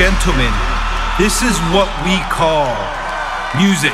Gentlemen, this is what we call music.